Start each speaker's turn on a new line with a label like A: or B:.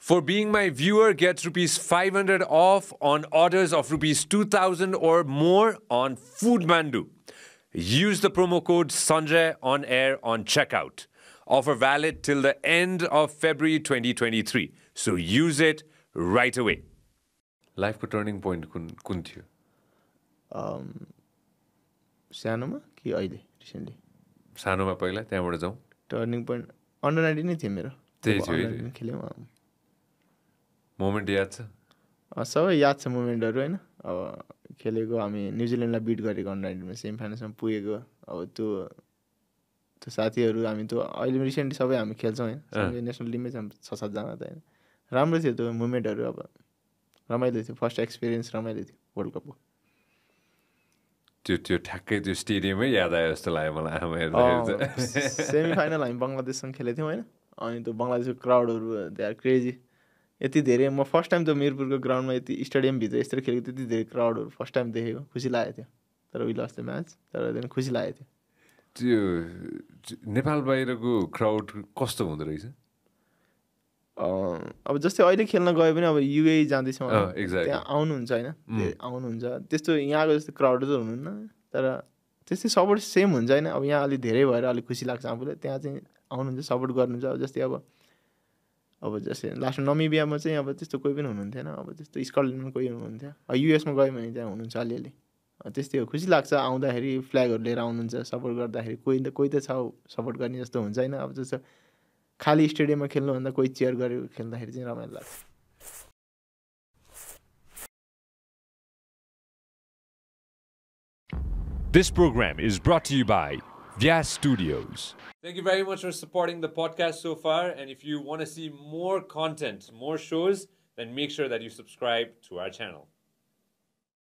A: For being my viewer, get rupees 500 off on orders of rupees 2000 or more on Foodmandu. Use the promo code Sanjay on air on checkout. Offer valid till the end of February 2023. So use it right away. लाइफको turning point कुन कुन थियो
B: सानोमा कि अहिले recently
A: सानोमा पहिला त्यहाँबाट जाउँ
B: टर्निङ पोइन्ट अन्डर नाइन्टिन नै थियो मेरो
A: त्यही
B: अब
A: थियो है?
B: under 19 खेल्यौँ अँ।
A: मोमेन्ट याद छ?
B: सबै याद छ मुभमेन्टहरू होइन? अब खेलेको हामी न्युजिल्यान्डलाई बिट गरेको अन्डर नाइन्टिनमा सेमी फाइनलसम्म पुगेको अब त्यो त्यो साथीहरू हामी त्यो अहिले रिसेन्टली सबै हामी खेल्छौँ होइन? नेसनल टिममै छौँ छ सातजना त होइन? राम्रो थियो त्यो मुभमेन्टहरू अब। रमाइलो थियो फर्स्ट एक्सपिरियन्स रमाइलो थियो वर्ल्ड कपको
A: त्यो त्यो ठ्याक्कै त्यो स्टेडियमै याद आयो जस्तो लाग्यो मलाई आमा हेर्दाखेरि चाहिँ।
B: सेमी फाइनल हामी बङ्गलादेशसँग खेलेको थियौँ होइन? अनि त्यो बङ्गलादेशको क्राउडहरू दे आर क्रेजी यति धेरै म फर्स्ट टाइम त मिरपुरको ग्राउन्डमा यति स्टेडियमभित्र यसरी खेलेको त्यति धेरै क्राउडहरू फर्स्ट टाइम देखेको खुसी लागेको थियो। तर उहिले अस्ति म्याच तर त्यहाँदेखि खुसी लागेको थियो।
A: त्यो नेपाल बाहिरको क्राउड कस्तो हुँदो रहेछ?
B: अब जस्तै अहिले खेल्न गयो भने अब युए जाँदैछौँ होइन,
A: exactly.
B: त्यहाँ आउनुहुन्छ होइन? आउनुहुन्छ। त्यस्तो यहाँको जस्तो क्राउड त हुनुहुन्न। तर त्यस्तै सपोर्ट सेम हुन्छ होइन? अब यहाँ अलिक धेरै भएर अलिक खुसी लाग्छ आफूलाई। त्यहाँ चाहिँ आउनुहुन्छ सपोर्ट गर्नुहुन्छ। अब जस्तै अब अब जस्तै लास्टमा नमिबियामा चाहिँ अब त्यस्तो कोही पनि हुनुहुन्थेन। अब त्यस्तो स्कटल्यान्डमा कोही हुनुहुन्थ्यो। युएसमा गयो भने त्यहाँ हुनुहुन्छ अलिअलि। त्यस्तै हो। खुसी लाग्छ आउँदाखेरि फ्ल्यागहरू लिएर आउनुहुन्छ सपोर्ट गर्दाखेरि। कोही त कोही त छ सपोर्ट गर्ने जस्तो हुन्छ होइन अब जस्तो खाली स्टेडियममा खेल्नुभन्दा कोही चेयर गरेर खेल्दाखेरि चाहिँ रमाइलो लाग्छ।
C: This program is brought to you by Vyas Studios.
A: Thank you very much for supporting the podcast so far. And if you want to see more content, more shows, then make sure that you subscribe to our channel.